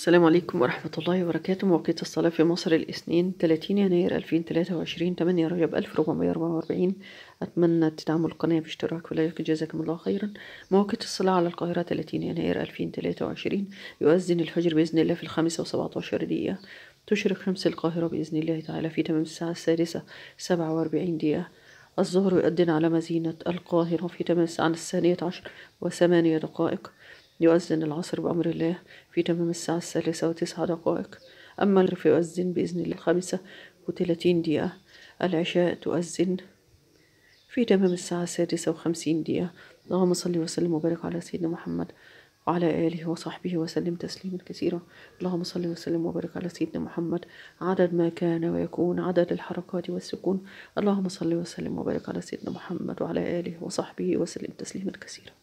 السلام عليكم ورحمة الله وبركاته. موقيت الصلاة في مصر الاثنين 30 يناير 2023 8 رجب 1444 أتمنى تدعموا القناة باشتراك ولايك جزاكم الله خيرا. موقيت الصلاة على القاهرة 30 يناير 2023 يؤذن الفجر بإذن الله في الخامسة وسبعة عشر دقيقة. تشرق شمس القاهرة بإذن الله تعالى في تمام الساعة السادسة سبعة وأربعين دقيقة. الظهر يؤذن على مدينة القاهرة في تمام الساعة الثانية عشر وثمانية دقائق. يؤذن العصر بأمر الله في تمام الساعة الثالثة وتسع دقائق. أما المغرب يؤذن بإذن الله الخامسة وثلاثين دقيقة. العشاء تؤذن في تمام الساعة السادسة وخمسين دقيقة. اللهم صل وسلم وبارك على سيدنا محمد وعلى آله وصحبه وسلم تسليما كثيرا. اللهم صل وسلم وبارك على سيدنا محمد. عدد ما كان ويكون عدد الحركات والسكون. اللهم صل وسلم وبارك على سيدنا محمد وعلى آله وصحبه وسلم تسليما كثيرا.